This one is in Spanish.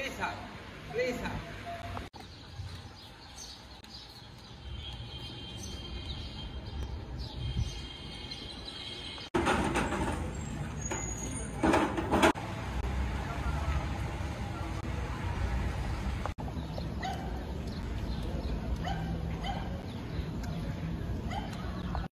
Risa, risa.